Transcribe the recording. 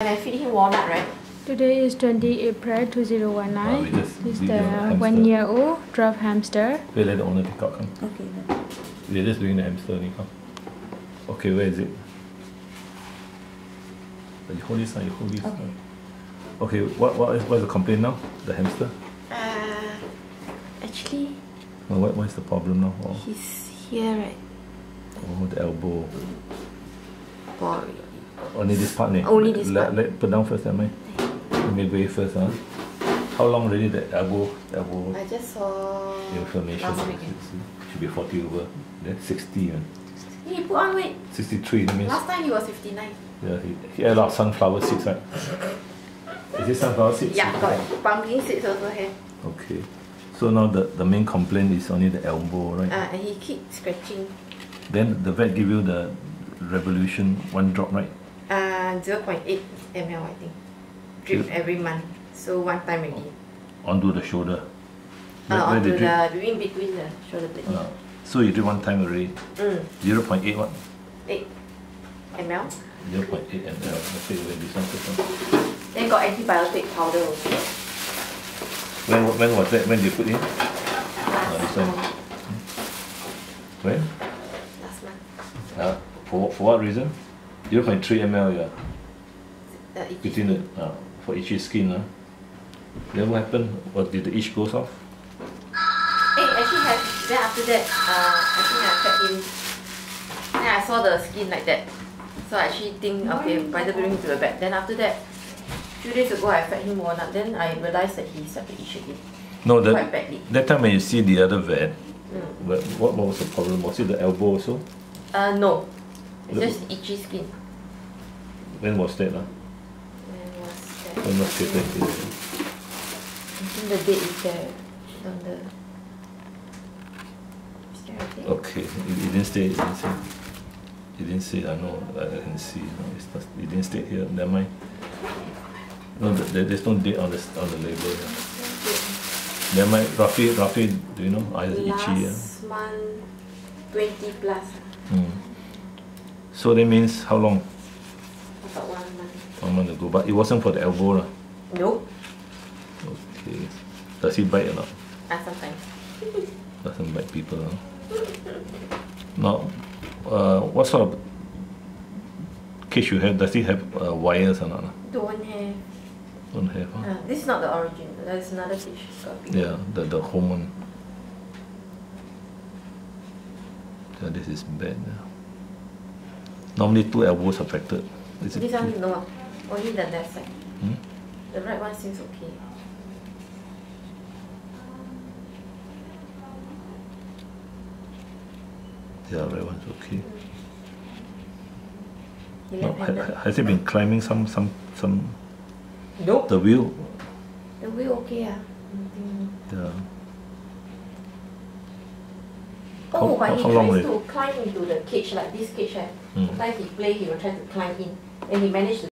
And I feed him walnut, right? Today is 20 April Ah, 2019. just This is the one year old dwarf hamster. Wait, let the owner pick up, come. Okay. We're just doing the hamster only, come. Okay, where is it? You hold this, you hold this. Okay. Okay, what, what, is, what is the complaint now? The hamster? Uh, actually, Well, what, what is the problem now? Oh, he's here, right? oh the elbow. For Only this part, ne? Only this let, part. Let, put down first, am I? Let me weigh first, huh? How long already the elbow, elbow I just saw inflammation? last week. Should be 40 over. Then 60, man. He put on weight. 63, that means. Last time he was 59. Yeah, he, he had a lot of sunflower seeds, right? Is this sunflower seeds? Yeah, got pumpkin seeds also have. Okay. So now the, the main complaint is only the elbow, right? Uh, and he keep scratching. Then the vet give you the revolution one drop, right? Uh, 0.8 ml, I think. Drip every month. So one time already. Onto the shoulder. Uh, Where- where onto drip? the, in between the shoulder blade. Uh, so you drip one time already. Mm, 0.8 what? 8 ml. 0.8 ml. Okay, wait, this one first. Then got antibiotic powder also. When, when was that? When did you put in? Last this one. month. When? Last month. Uh, for, for what reason? 0.3 ml, yeah. Uh, itchy Between the, uh, for itchy skin. Uh. Then what happened? What did the itch goes off? Eh, actually have, then after that, uh, I think I fed him. Then I saw the skin like that. So I actually think, okay, better bring him to the vet. Then after that, few days ago I fed him walnut. Then I realized that he started to itch again. No, Quite that, badly. that time when you see the other vet, Mm. what, what what was the problem? Was it the elbow also? Uh, no. It's just itchy skin. When was that? Uh? When was that? When was it? I think the date is there on the. Is there a date? Okay, you, you didn't stay. You didn't say. You didn't say. I know. I, can see. No, it's not, you didn't stay here. Never mind. No, th- there, there's no date on the on the label. Yeah. Never mind. Roughly, roughly. Do you know? Either itchy. Yeah. Last month, 20 plus. Mm. So that means how long? About one month. One month ago. But it wasn't for the elbow, lah. Nope. Okay. Does he bite or not? Ah, sometimes. Doesn't bite people. Huh? Now, uh, what sort of cage you have? Does it have uh, wires or not? Don't have. Don't have. Huh? Uh, this is not the origin. There's another fish. Yeah, the, the home one. Yeah, this is bad. Yeah. Normally two elbows affected. Is This one, no. Only the left side. Hmm? The right one seems okay. Yeah, right one's okay. No, ha- has it been climbing some some some Nope. the wheel? The wheel okay ah. Yeah. Oh, but he tries to climb into the cage like this cage. Right? Mm. Sometimes he play, he will try to climb in, and he managed to